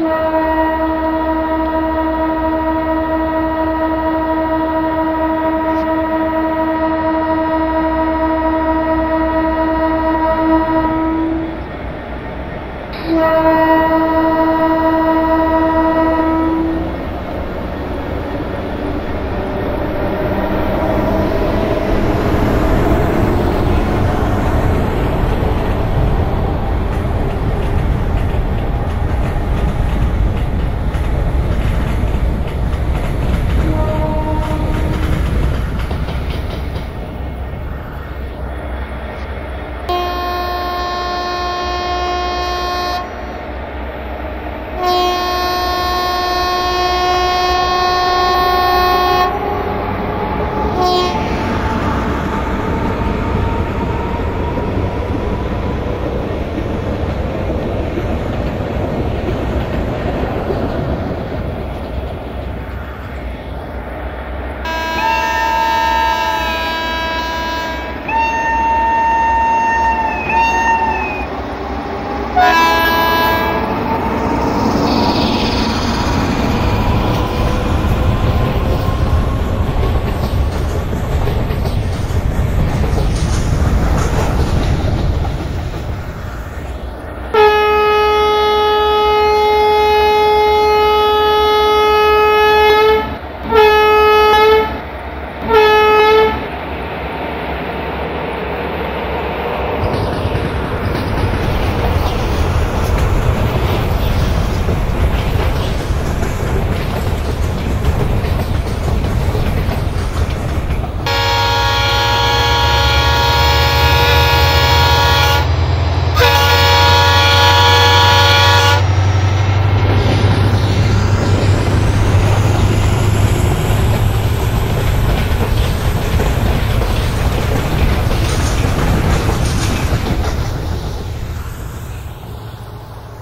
love.